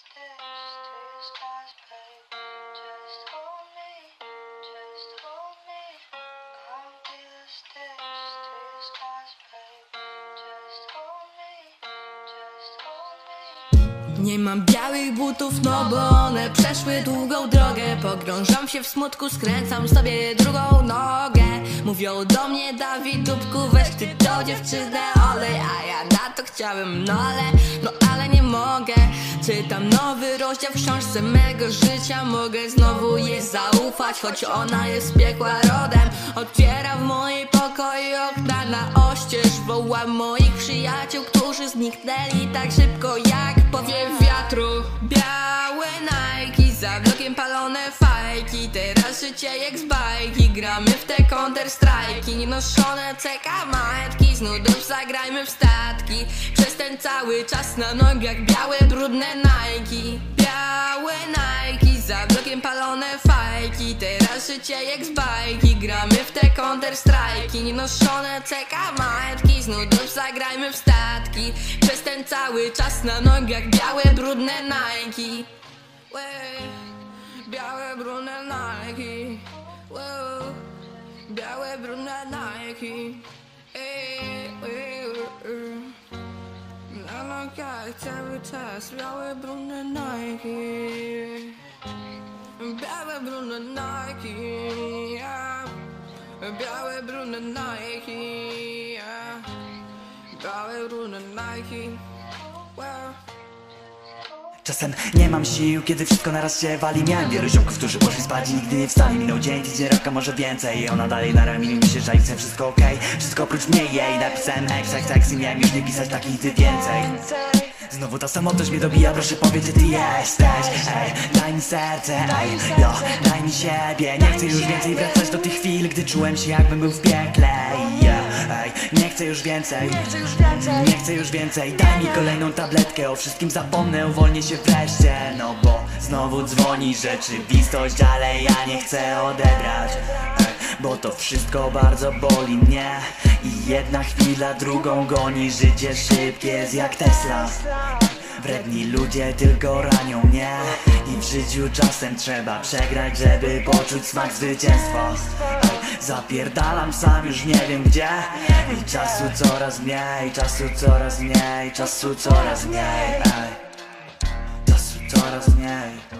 stay, stay, stars, baby. Nie mam białych butów, no bo one przeszły długą drogę. Pogrążam się w smutku, skręcam sobie drugą nogę. Mówią do mnie, Dawid Dubku, weź ty to dziewczynę olej A ja na to chciałem, no ale, no ale nie mogę. Czytam nowy rozdział w książce mego życia Mogę znowu jej zaufać, choć ona jest piekła rodem. Otwiera w mojej pokoju okna na oścież Wołam moich przyjaciół, którzy zniknęli tak szybko jak powiew wiatru. Białe Nike, za blokiem palone Teraz życie jak z bajki, gramy w te counter strajki Nienoszone CK majtki, z nudów zagrajmy w statki. Przez ten cały czas na nogach białe brudne Nike. Białe Nike, za blokiem palone fajki. Teraz życie jak z bajki, gramy w te counter strajki Nienoszone CK majtki, z nudów zagrajmy w statki. Przez ten cały czas na nogach białe brudne Nike Białe brudne Nike Wow, Białe brudne Nike Ej, ej, ej. Na nogach cały czas białe brudne Nike Białe brudne Nike yeah. Białe brudne Nike yeah. Białe brudne Nike wow. Czasem nie mam sił, kiedy wszystko naraz się wali. Miałem wielu ziomków, którzy poszli spać i nigdy nie wstali. Minął dzień, tydzień, rok, a może więcej. I ona dalej na ramieniu mi się żali, wszystko okej Wszystko oprócz mnie jej. Napisałem ex, ex, ex i miałem już nie pisać takich ty więcej. Znowu ta samotność mnie dobija, proszę powiedz, ty jesteś? Ej, daj mi serce, ej, jo, daj mi siebie. Nie chcę już więcej wracać do tych chwil, gdy czułem się jakbym był w piekle yeah, Ej, nie chcę już więcej. Nie chcę już więcej, daj mi kolejną tabletkę. O wszystkim zapomnę, uwolnię się wreszcie. No bo znowu dzwoni rzeczywistość Ale ja nie chcę odebrać. Ej, Bo to wszystko bardzo boli mnie. I jedna chwila drugą goni Życie szybkie jest jak Tesla. Wredni ludzie tylko ranią mnie. I w życiu czasem trzeba przegrać, żeby poczuć smak zwycięstwa Zapierdalam sam już nie wiem gdzie I czasu coraz mniej, czasu coraz mniej, czasu coraz mniej Ej. Czasu coraz mniej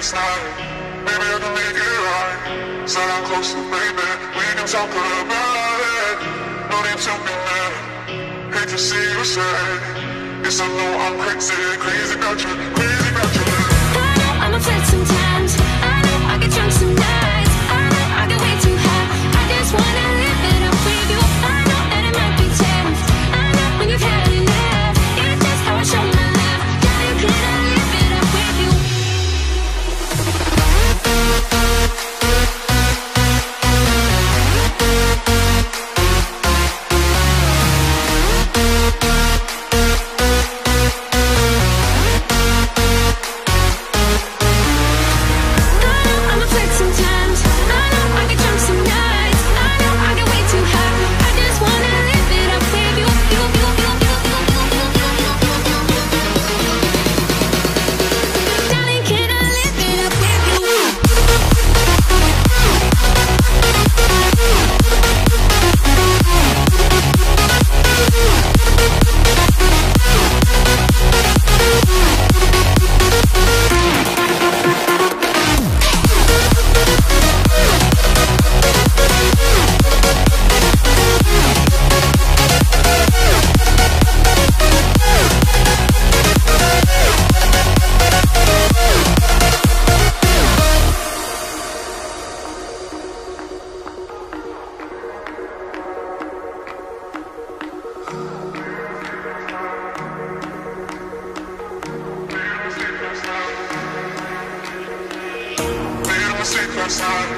last night. Maybe I can make it right. Sit down close to baby. We can talk about it. No need to be mad. Hate to see you sad. Yes, I know I'm crazy, crazy about you, crazy. About